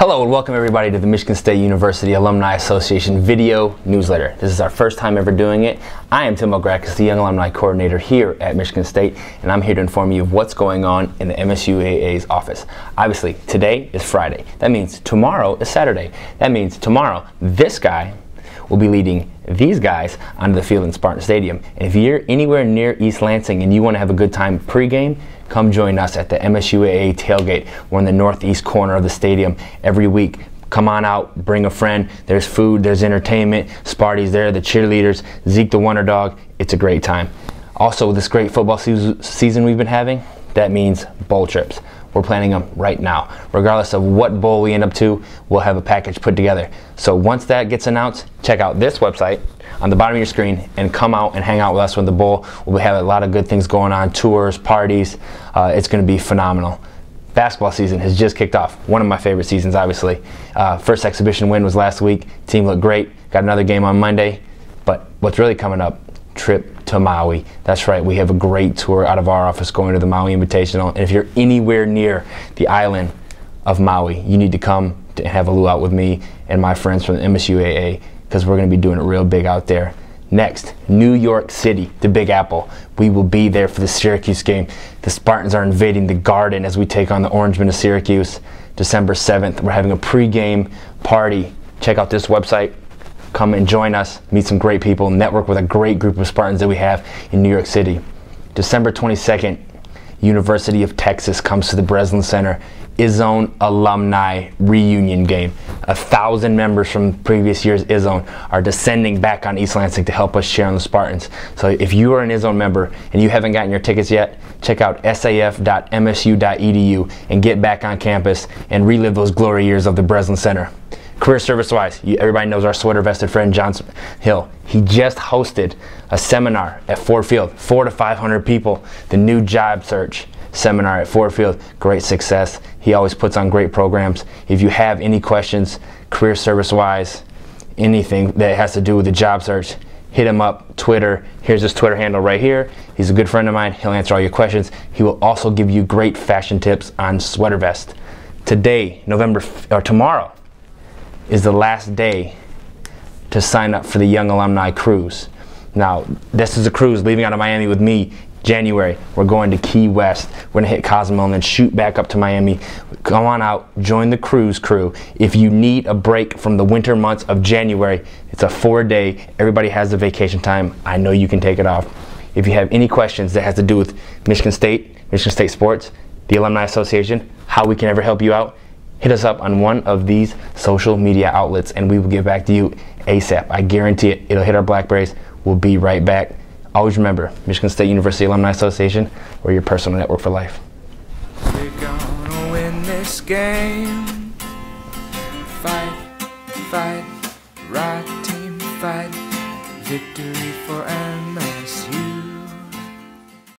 Hello and welcome everybody to the Michigan State University Alumni Association video newsletter. This is our first time ever doing it. I am Tim Ograkis, the Young Alumni Coordinator here at Michigan State, and I'm here to inform you of what's going on in the MSUAA's office. Obviously, today is Friday. That means tomorrow is Saturday. That means tomorrow, this guy will be leading these guys onto the field in Spartan Stadium. And if you're anywhere near East Lansing and you want to have a good time pregame, come join us at the MSUAA tailgate. We're in the northeast corner of the stadium every week. Come on out, bring a friend. There's food, there's entertainment. Sparty's there, the cheerleaders, Zeke the Wonder Dog. It's a great time. Also, this great football season we've been having, that means bowl trips. We're planning them right now. Regardless of what bowl we end up to, we'll have a package put together. So once that gets announced, check out this website on the bottom of your screen and come out and hang out with us with the bowl. We'll have a lot of good things going on, tours, parties. Uh, it's going to be phenomenal. Basketball season has just kicked off. One of my favorite seasons, obviously. Uh, first exhibition win was last week. Team looked great. Got another game on Monday. But what's really coming up? Trip to Maui. That's right, we have a great tour out of our office going to the Maui Invitational. And if you're anywhere near the island of Maui, you need to come to have a luau out with me and my friends from the MSUAA because we're going to be doing it real big out there. Next, New York City, the Big Apple. We will be there for the Syracuse game. The Spartans are invading the Garden as we take on the Orangemen of Syracuse. December 7th, we're having a pregame party. Check out this website, Come and join us, meet some great people, network with a great group of Spartans that we have in New York City. December 22nd, University of Texas comes to the Breslin Center. Izzone alumni reunion game. A thousand members from previous year's Izzone are descending back on East Lansing to help us share on the Spartans. So if you are an Izzone member and you haven't gotten your tickets yet, check out saf.msu.edu and get back on campus and relive those glory years of the Breslin Center. Career service wise, everybody knows our sweater vested friend John Hill. He just hosted a seminar at Ford Field, four to 500 people, the new job search seminar at Ford Field. Great success. He always puts on great programs. If you have any questions, career service wise, anything that has to do with the job search, hit him up, Twitter. Here's his Twitter handle right here. He's a good friend of mine. He'll answer all your questions. He will also give you great fashion tips on sweater vest. Today, November, or tomorrow, is the last day to sign up for the Young Alumni Cruise. Now, this is a cruise leaving out of Miami with me January. We're going to Key West. We're going to hit Cozumel and then shoot back up to Miami. Come on out, join the cruise crew. If you need a break from the winter months of January, it's a four day, everybody has the vacation time. I know you can take it off. If you have any questions that has to do with Michigan State, Michigan State sports, the Alumni Association, how we can ever help you out, hit us up on one of these social media outlets and we will get back to you ASAP. I guarantee it. It'll hit our Blackberries. We'll be right back. Always remember, Michigan State University Alumni Association, or your personal network for life. We're gonna win this game. Fight, fight, right team fight. Victory for MSU.